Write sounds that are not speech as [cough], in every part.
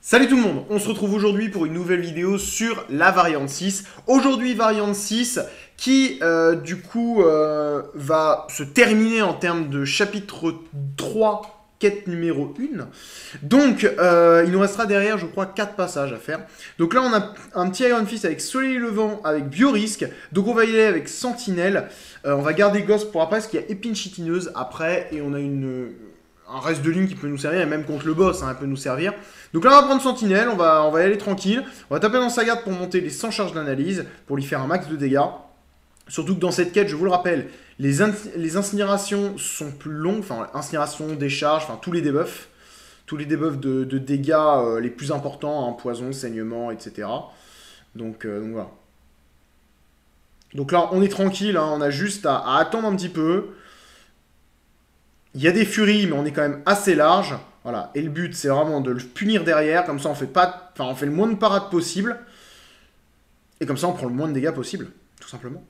Salut tout le monde, on se retrouve aujourd'hui pour une nouvelle vidéo sur la variante 6. Aujourd'hui variante 6 qui euh, du coup euh, va se terminer en termes de chapitre 3 quête numéro 1. Donc, euh, il nous restera derrière, je crois, 4 passages à faire. Donc là, on a un petit Iron Fist avec Soleil Levant, avec Biorisque. Donc on va y aller avec Sentinelle. on va garder Ghost pour après, parce qu'il y a Épine Chitineuse après. Et on a une, un reste de ligne qui peut nous servir, et même contre le boss, hein, elle peut nous servir. Donc là, on va prendre Sentinelle, on va, on va aller tranquille. On va taper dans sa garde pour monter les 100 charges d'analyse, pour lui faire un max de dégâts. Surtout que dans cette quête, je vous le rappelle, les, incinérations sont plus longues, enfin, incinération, décharge, enfin, tous les debuffs. Tous les debuffs de, dégâts euh, les plus importants, hein, poison, saignement, etc. Donc, euh, donc, voilà. Donc là, on est tranquille, hein, on a juste à attendre un petit peu. Il y a des furies, mais on est quand même assez large. Voilà. Et le but, c'est vraiment de le punir derrière. Comme ça, on fait, le moins de parades possible. Et comme ça, on prend le moins de dégâts possible. Tout simplement.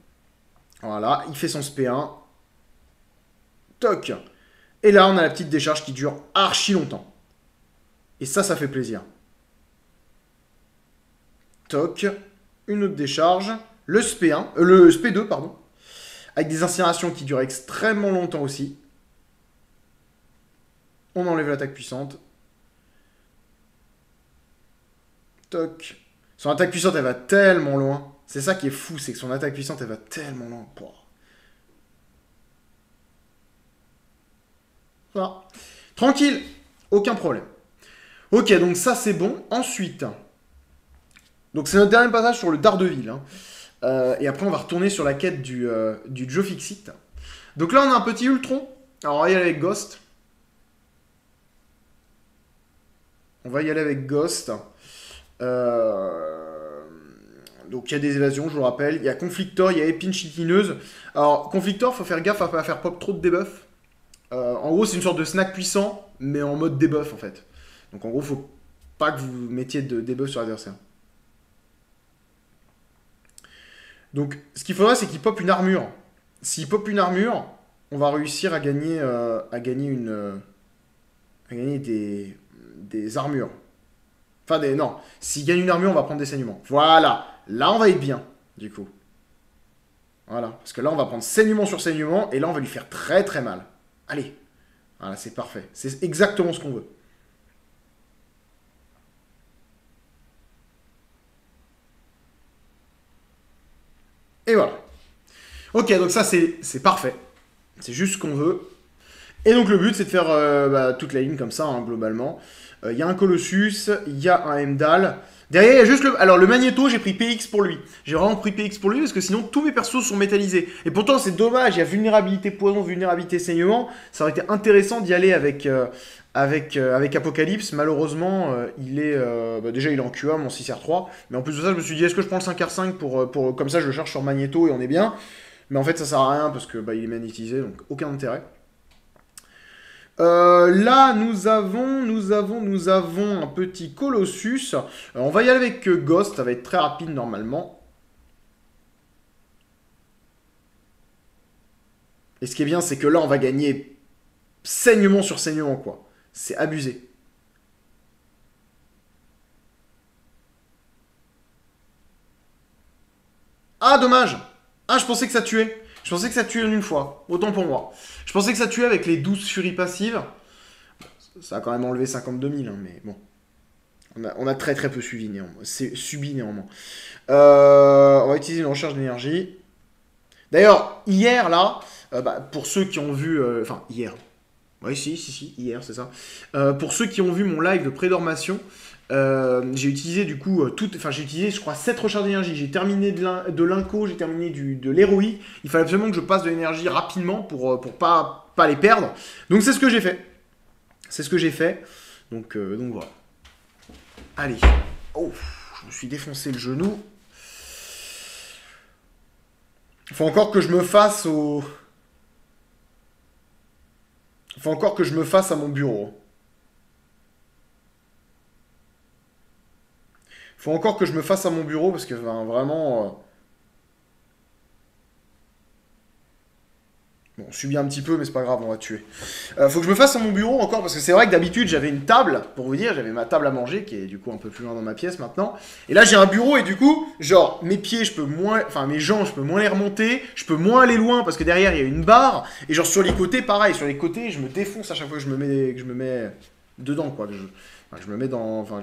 Voilà. Il fait son SP1. Toc. Et là, on a la petite décharge qui dure archi longtemps. Et ça, ça fait plaisir. Toc. Une autre décharge. Le SP1. Euh, le SP2, pardon. Avec des incinérations qui durent extrêmement longtemps aussi. On enlève l'attaque puissante. Toc. Son attaque puissante, elle va tellement loin. C'est ça qui est fou, c'est que son attaque puissante, elle va tellement loin. Tranquille. Aucun problème. Ok, donc ça, c'est bon. Ensuite... Donc c'est notre dernier passage sur le Daredevil. Hein. Euh, et après, on va retourner sur la quête du, euh, du Joe Fixit. Donc là, on a un petit Ultron. Alors, va y aller avec Ghost. On va y aller avec Ghost. Euh, donc il y a des évasions, je vous rappelle. Il y a Conflictor, il y a Épine Chitineuse. Alors, Conflictor, faut faire gaffe à pas faire pop trop de debuff. Euh, en gros, c'est une sorte de snack puissant, mais en mode debuff en fait. Donc en gros, faut pas que vous mettiez de debuff sur l'adversaire. Donc, ce qu'il faudra, c'est qu'il pop une armure. S'il pop une armure, on va réussir à gagner, euh, à gagner une, à gagner des, des armures. Enfin, des, non. S'il gagne une armure, on va prendre des saignements. Voilà. Là, on va être bien, du coup. Voilà. Parce que là, on va prendre saignement sur saignement. Et là, on va lui faire très très mal. Allez. Voilà, c'est parfait. C'est exactement ce qu'on veut. Et voilà. Ok, donc ça, c'est parfait. C'est juste ce qu'on veut. Et donc, le but, c'est de faire euh, bah, toute la ligne comme ça, hein, globalement. Il euh, y a un Colossus, il y a un Mdal. Derrière, il y a juste le... Alors, le Magneto, j'ai pris PX pour lui. J'ai vraiment pris PX pour lui parce que sinon, tous mes persos sont métallisés. Et pourtant, c'est dommage, il y a vulnérabilité poison, vulnérabilité saignement. Ça aurait été intéressant d'y aller avec, euh, avec, avec Apocalypse. Malheureusement, il est... Bah, déjà, il est en QA, mon 6R3. Mais en plus de ça, je me suis dit, est-ce que je prends le 5R5 pour, pour... Comme ça, je le cherche sur Magneto et on est bien? Mais en fait, ça sert à rien parce que bah, il est magnétisé, donc aucun intérêt. Euh, là, nous avons, nous avons, nous avons un petit Colossus. Euh, on va y aller avec euh, Ghost, ça va être très rapide normalement. Et ce qui est bien, c'est que là, on va gagner saignement sur saignement, quoi. C'est abusé. Ah, dommage Ah, je pensais que ça tuait. Je pensais que ça tuait en une fois. Autant pour moi. Je pensais que ça tuait avec les 12 furies passives. Ça a quand même enlevé 52 000, hein, mais bon. On a, très très peu suivi néanmoins. Subi néanmoins. Euh, on va utiliser une recharge d'énergie. D'ailleurs, hier là, euh, bah, pour ceux qui ont vu. Euh, enfin, hier. Oui, si, si, si, hier, c'est ça. pour ceux qui ont vu mon live de prédormation, euh, j'ai utilisé du coup euh, tout, enfin j'ai utilisé je crois 7 recharges d'énergie. J'ai terminé de l'inco, j'ai terminé du, de l'héroïque. Il fallait absolument que je passe de l'énergie rapidement pour, euh, pour pas, pas les perdre. Donc c'est ce que j'ai fait. C'est ce que j'ai fait. Donc, donc voilà. Allez. Oh, je me suis défoncé le genou. Il faut encore que je me fasse au... Il faut encore que je me fasse à mon bureau. Encore que je me fasse à mon bureau parce que vraiment. Euh, bon. on subit un petit peu, mais c'est pas grave, on va tuer. Euh, faut que je me fasse à mon bureau encore, parce que c'est vrai que d'habitude j'avais une table, pour vous dire, j'avais ma table à manger, qui est du coup un peu plus loin dans ma pièce maintenant. Et là j'ai un bureau, et du coup, genre, mes pieds, je peux moins, enfin mes jambes, je peux moins les remonter, je peux moins aller loin, parce que derrière il y a une barre, et genre sur les côtés, pareil, sur les côtés, je me défonce à chaque fois que je me mets, que je me mets dedans, quoi. Je, je me mets dans, enfin,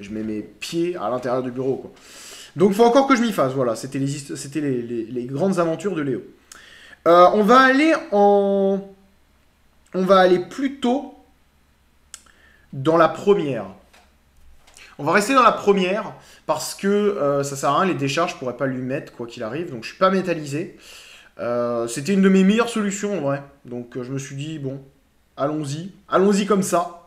je, mets mes pieds à l'intérieur du bureau, quoi. Donc faut encore que je m'y fasse, voilà, c'était les, grandes aventures de Léo. Euh, on va aller en... On va aller plutôt dans la première. On va rester dans la première parce que euh, ça sert à rien, les décharges, je pourrais pas lui mettre quoi qu'il arrive, donc je suis pas métallisé. Euh, c'était une de mes meilleures solutions en vrai, donc je me suis dit bon, allons-y, allons-y comme ça.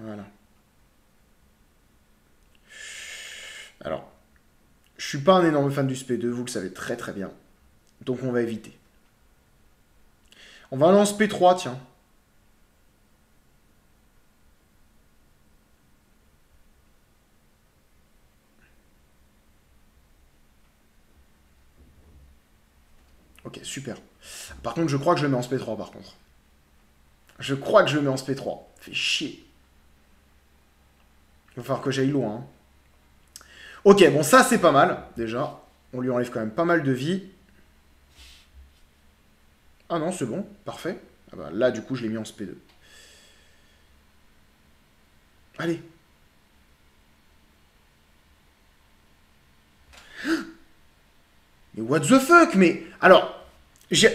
Voilà. Alors, je suis pas un énorme fan du SP2, vous le savez très très bien. Donc on va éviter. On va aller en SP3, tiens. Ok, super. Par contre, je crois que je le mets en SP3, par contre. Je crois que je le mets en SP3. Fait chier. Il va falloir que j'aille loin. Hein. Ok, bon, ça, c'est pas mal, déjà. On lui enlève quand même pas mal de vie. Ah non, c'est bon, parfait. Ah bah, là, du coup, je l'ai mis en SP2. Allez. [gasps] Mais what the fuck Mais alors,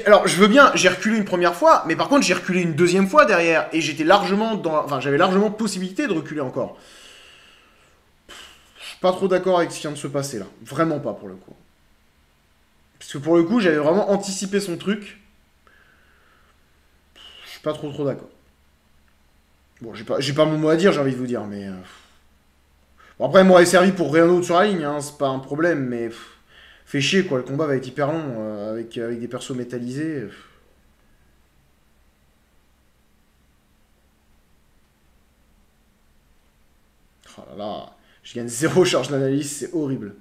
alors je veux bien, j'ai reculé une première fois, mais par contre j'ai reculé une deuxième fois derrière et j'étais largement dans, enfin j'avais largement possibilité de reculer encore pas trop d'accord avec ce qui vient de se passer là. Vraiment pas pour le coup. Parce que pour le coup, j'avais vraiment anticipé son truc. Je suis pas trop trop d'accord. Bon, j'ai pas, pas mon mot à dire, j'ai envie de vous dire, mais. Euh, bon, après, il m'aurait servi pour rien d'autre sur la ligne, hein, c'est pas un problème, mais. Fait chier quoi, le combat va être hyper long euh, avec, avec des persos métallisés. Oh là là. Je gagne zéro charge d'analyse, c'est horrible.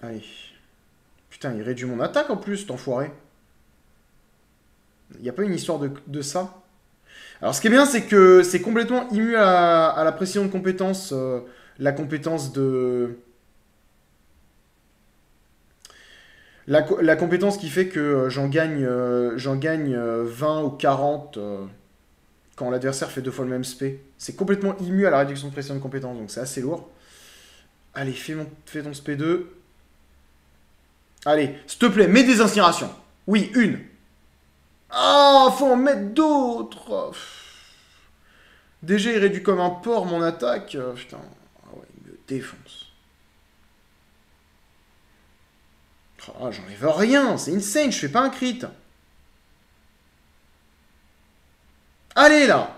Allez. Putain, il réduit mon attaque en plus, cet enfoiré. Il n'y a pas une histoire de, ça? Alors, ce qui est bien, c'est que c'est complètement immu à, la précision de compétence. Euh, la compétence de... La, compétence qui fait que euh, j'en gagne, euh, j'en gagne 20 euh, ou 40 quand l'adversaire fait deux fois le même spé. C'est complètement immu à la réduction de pression de compétence, donc c'est assez lourd. Allez, fais, ton spé 2. Allez, s'il te plaît, mets des inspirations. Oui, une. Ah, faut en mettre d'autres. Déjà, il réduit comme un porc mon attaque. Putain, ah il me défonce. Oh, J'enlève rien, c'est insane, je fais pas un crit. Allez là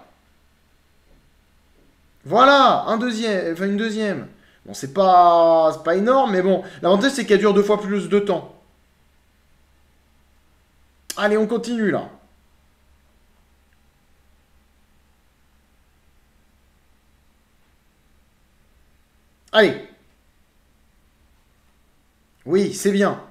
Voilà, un deuxième, enfin une deuxième. Bon, c'est pas, pas énorme, mais bon. L'avantage, c'est qu'elle dure deux fois plus de temps. Allez, on continue là. Allez. Oui, c'est bien.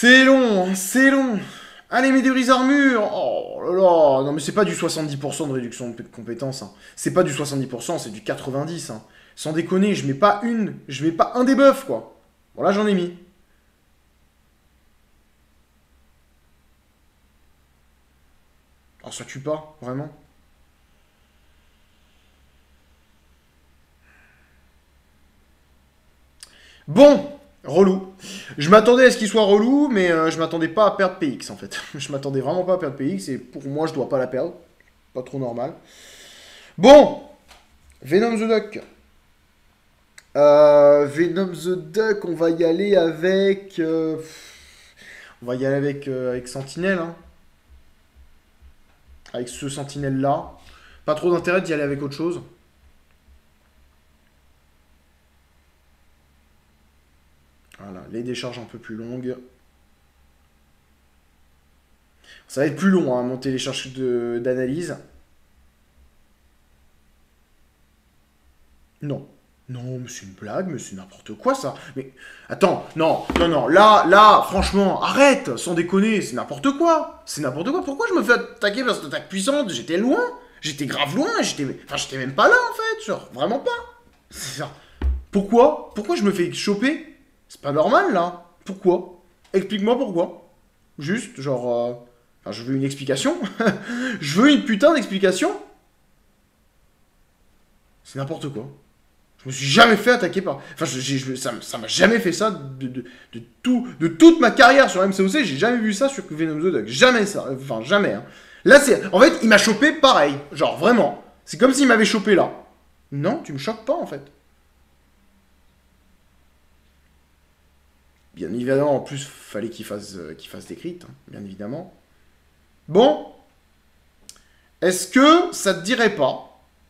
C'est long, c'est long. Allez, météorise armure Oh là là Non mais c'est pas du 70% de réduction de compétences. Hein. C'est pas du 70%, c'est du 90%. Hein. Sans déconner, je mets pas une, je mets pas un debuff, quoi. Bon là j'en ai mis. Alors ça tue pas, vraiment Bon Relou. Je m'attendais à ce qu'il soit relou, mais euh, je m'attendais pas à perdre PX en fait. [laughs] je m'attendais vraiment pas à perdre PX et pour moi je dois pas la perdre. Pas trop normal. Bon Venom the Duck. Euh, Venom the Duck, on va y aller avec. Euh, on va y aller avec, avec Sentinelle. Hein. avec ce sentinelle-là. Pas trop d'intérêt d'y aller avec autre chose. Voilà, les décharges un peu plus longues. Ça va être plus long hein, monter les charges d'analyse. Non. Non, mais c'est une blague, mais c'est n'importe quoi ça. Mais attends, non, non, non, là, là, franchement, arrête, sans déconner, c'est n'importe quoi. C'est n'importe quoi. Pourquoi je me fais attaquer par cette attaque puissante? J'étais loin, j'étais grave loin, j'étais, enfin, même pas là en fait, genre, vraiment pas. Pourquoi? Pourquoi je me fais choper? C'est pas normal là. Pourquoi? Explique-moi pourquoi. Juste, genre, euh, enfin, je veux une explication. [laughs] je veux une putain d'explication. C'est n'importe quoi. Je me suis jamais fait attaquer par. Enfin, ça, m'a jamais fait ça de, tout, de toute ma carrière sur MCOC. J'ai jamais vu ça sur Venom the. Jamais ça. Enfin, jamais. Hein. Là, c'est. En fait, il m'a chopé pareil. Genre, vraiment. C'est comme s'il m'avait chopé là. Non, tu me choques pas en fait. Bien évidemment, en plus, fallait qu'il fasse, euh, des crits, hein, bien évidemment. Bon. Est-ce que ça te dirait pas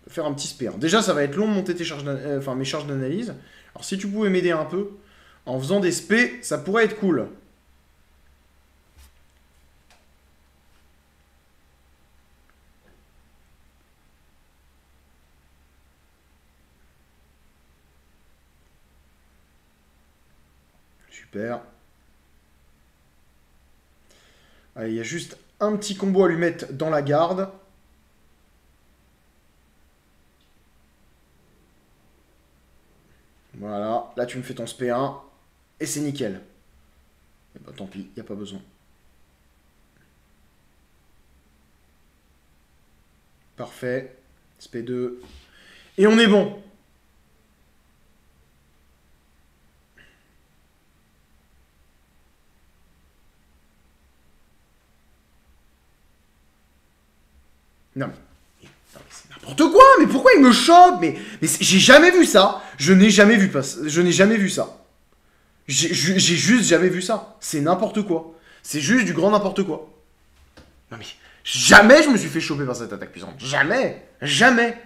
faire un petit spare. Déjà, ça va être long de monter euh, mes charges d'analyse. Alors, si tu pouvais m'aider un peu en faisant des spé, ça pourrait être cool. Super. Allez, il y a juste un petit combo à lui mettre dans la garde. Voilà, là tu me fais ton SP1 et c'est nickel. Et eh bah ben, tant pis, il n'y a pas besoin. Parfait. SP2. Et on est bon. Non mais n'importe quoi, mais pourquoi il me chope? Mais, mais j'ai jamais vu ça. Je n'ai jamais vu pas Je n'ai jamais vu ça. J'ai juste jamais vu ça. C'est n'importe quoi. C'est juste du grand n'importe quoi. Non mais jamais je me suis fait choper par cette attaque puissante. Jamais. Jamais.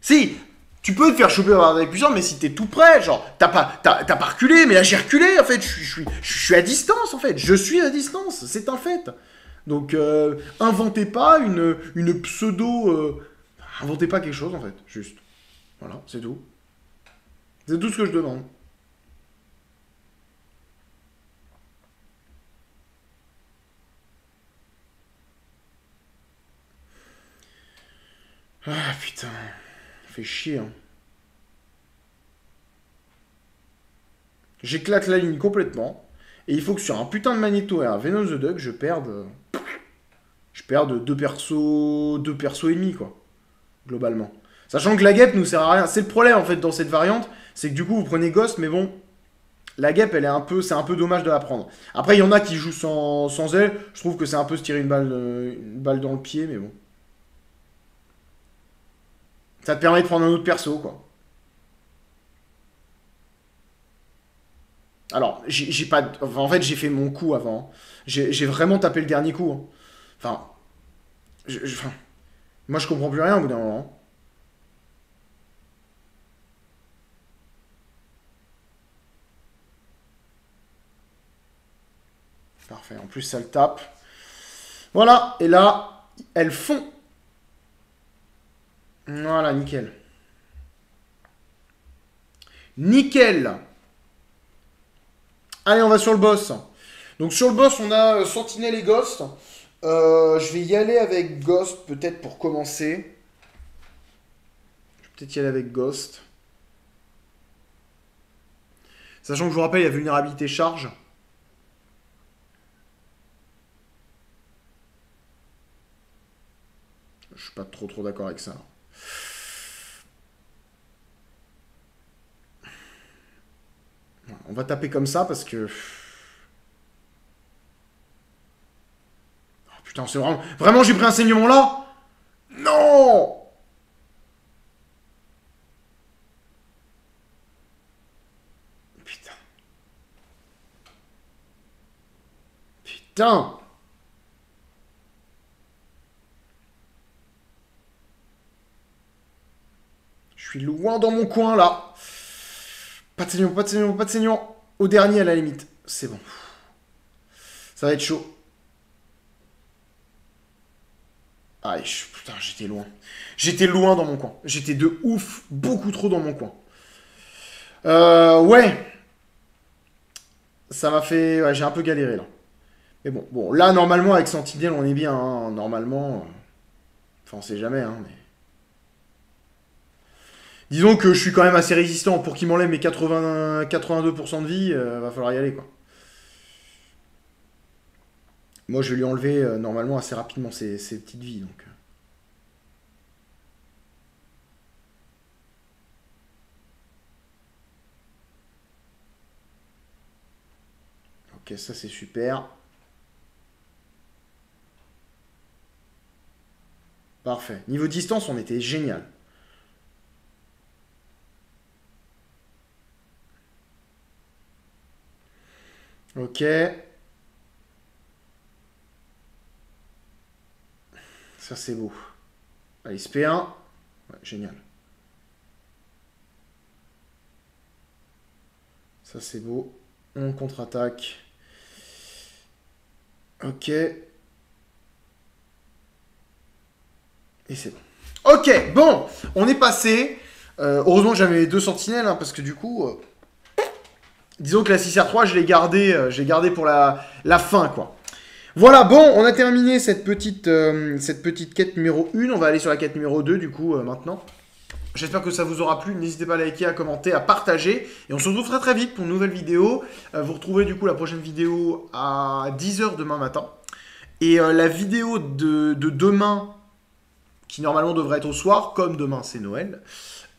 Si, tu peux te faire choper par une attaque puissante, mais si t'es tout près, genre, t'as pas, pas reculé, mais là j'ai reculé, en fait, je suis, je suis à distance, en fait. Je suis à distance, c'est un fait. Donc, euh, inventez pas une, pseudo... Euh, Inventez pas quelque chose en fait, juste. Voilà, c'est tout. C'est tout ce que je demande. Ah putain, fait chier. Hein. J'éclate la ligne complètement. Et il faut que sur un putain de magnéto et un Venom the Duck, je perde. Je perde deux persos. Deux persos ennemis, quoi globalement. Sachant que la guêpe nous sert à rien. C'est le problème en fait dans cette variante, c'est que du coup vous prenez Ghost, mais bon, la guêpe elle est un peu, c'est un peu dommage de la prendre. Après il y en a qui jouent sans, sans elle, je trouve que c'est un peu se tirer une balle, une balle dans le pied, mais bon. Ça te permet de prendre un autre perso quoi. Alors, j'ai pas. en fait, j'ai fait mon coup avant. J'ai vraiment tapé le dernier coup. Enfin. Je, enfin moi, je comprends plus rien au bout d'un moment. Parfait. En plus, ça le tape. Voilà. Et là, elles font. Voilà, nickel. Nickel. Allez, on va sur le boss. Donc sur le boss, on a euh, Sentinelle et Ghost. Euh, je vais y aller avec Ghost, peut-être pour commencer. Je vais peut-être y aller avec Ghost. Sachant que je vous rappelle, il y a vulnérabilité charge. Je suis pas trop trop d'accord avec ça. On va taper comme ça parce que... Oh, putain, c'est vraiment... Vraiment, j'ai pris un saignement là? Non! Putain. Putain! Je suis loin dans mon coin là. Pas de saignant, pas de saignant, pas de saignant. Au dernier, à la limite. C'est bon. Ça va être chaud. Aïe, putain, j'étais loin. J'étais loin dans mon coin. J'étais de ouf, beaucoup trop dans mon coin. Euh, ouais. Ça m'a fait... Ouais, j'ai un peu galéré, là. Mais bon, bon, là, normalement, avec Sentinelle, on est bien. Hein. Normalement... Enfin, on sait jamais, hein. Disons que je suis quand même assez résistant. Pour qu'il m'enlève mes 80, 82% de vie, euh, va falloir y aller, quoi. Moi, je vais lui enlever euh, normalement assez rapidement ses, petites vies. Donc. Ok, ça c'est super. Parfait. Niveau distance, on était génial. Ok. Ça, c'est beau. Allez, SP1. génial. Ça, c'est beau. On contre-attaque. Ok. Et c'est bon. Ok, bon. On est passé. Euh, heureusement que j'avais deux sentinelles, hein, parce que du coup... Euh, disons que la 6R3, je l'ai gardé, euh, gardé pour la, fin, quoi. Voilà, bon, on a terminé cette petite, euh, quête numéro 1. On va aller sur la quête numéro 2, du coup, euh, maintenant. J'espère que ça vous aura plu. N'hésitez pas à liker, à commenter, à partager. Et on se retrouve très très vite pour une nouvelle vidéo. Vous retrouvez du coup la prochaine vidéo à 10h demain matin. Et la vidéo de, demain, qui normalement devrait être au soir, comme demain c'est Noël,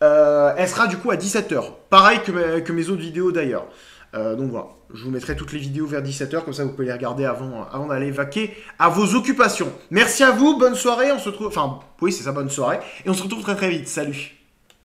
elle sera du coup à 17h. Pareil que mes autres vidéos d'ailleurs. Euh, donc voilà, je vous mettrai toutes les vidéos vers 17h, comme ça vous pouvez les regarder avant, avant d'aller vaquer à vos occupations. Merci à vous, bonne soirée, on se retrouve... Enfin, oui, c'est ça, bonne soirée. Et on se retrouve très très vite, salut